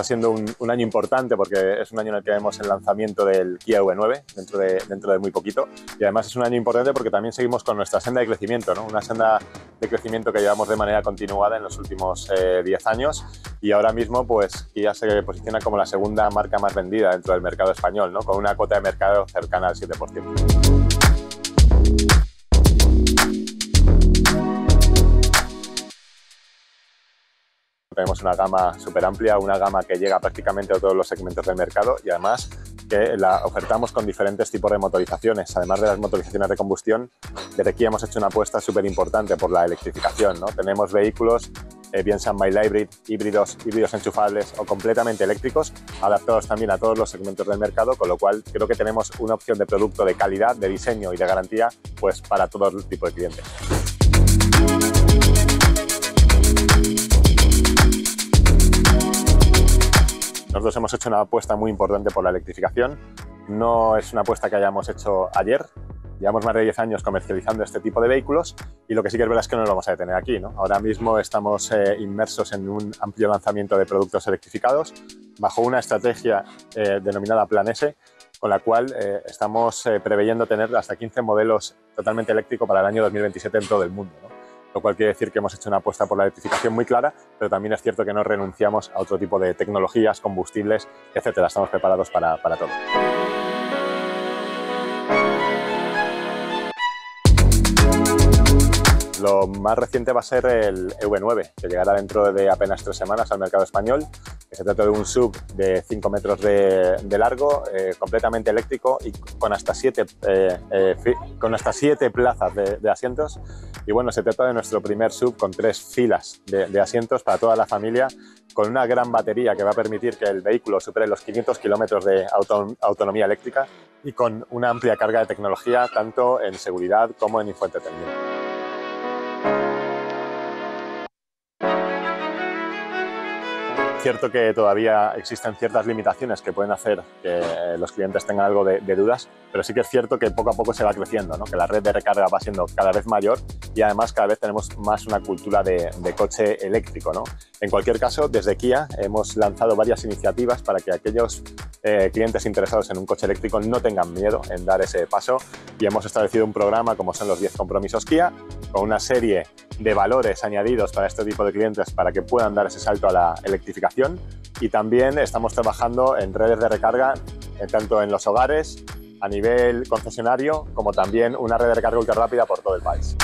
está siendo un, un, año importante porque es un año en el que vemos el lanzamiento del Kia V9 dentro de, dentro de muy poquito y además es un año importante porque también seguimos con nuestra senda de crecimiento, ¿no? una senda de crecimiento que llevamos de manera continuada en los últimos 10 eh, años y ahora mismo pues Kia se posiciona como la segunda marca más vendida dentro del mercado español, ¿no? con una cuota de mercado cercana al 7%. Tenemos una gama súper amplia, una gama que llega prácticamente a todos los segmentos del mercado y además que la ofertamos con diferentes tipos de motorizaciones. Además de las motorizaciones de combustión, desde aquí hemos hecho una apuesta súper importante por la electrificación. ¿no? Tenemos vehículos, eh, bien sean mild hybrid, híbridos, híbridos enchufables o completamente eléctricos, adaptados también a todos los segmentos del mercado, con lo cual creo que tenemos una opción de producto de calidad, de diseño y de garantía pues, para todo tipo de clientes. Nosotros hemos hecho una apuesta muy importante por la electrificación. No es una apuesta que hayamos hecho ayer. Llevamos más de 10 años comercializando este tipo de vehículos y lo que sí que es verdad es que no lo vamos a detener aquí. ¿no? Ahora mismo estamos eh, inmersos en un amplio lanzamiento de productos electrificados bajo una estrategia eh, denominada Plan S, con la cual eh, estamos preveyendo tener hasta 15 modelos totalmente eléctricos para el año 2027 en todo el mundo. ¿no? Lo cual quiere decir que hemos hecho una apuesta por la electrificación muy clara, pero también es cierto que no renunciamos a otro tipo de tecnologías, combustibles, etcétera. Estamos preparados para, para todo. Lo más reciente va a ser el EV9, que llegará dentro de apenas tres semanas al mercado español. Se trata de un sub de 5 metros de, largo, eh, completamente eléctrico y con hasta 7 eh, eh, con hasta siete plazas de, asientos. Y bueno, se trata de nuestro primer sub con tres filas de, asientos para toda la familia, con una gran batería que va a permitir que el vehículo supere los 500 kilómetros de autonomía eléctrica y con una amplia carga de tecnología tanto en seguridad como en infoentretenimiento. Cierto que todavía existen ciertas limitaciones que pueden hacer que los clientes tengan algo de, dudas, pero sí que es cierto que poco a poco se va creciendo, ¿no? que la red de recarga va siendo cada vez mayor y además cada vez tenemos más una cultura de, coche eléctrico. ¿no? En cualquier caso, desde Kia hemos lanzado varias iniciativas para que aquellos eh, clientes interesados en un coche eléctrico no tengan miedo en dar ese paso y hemos establecido un programa como son los 10 compromisos Kia con una serie de valores añadidos para este tipo de clientes para que puedan dar ese salto a la electrificación y también estamos trabajando en redes de recarga eh, tanto en los hogares, a nivel concesionario, como también una red de recarga ultra rápida por todo el país.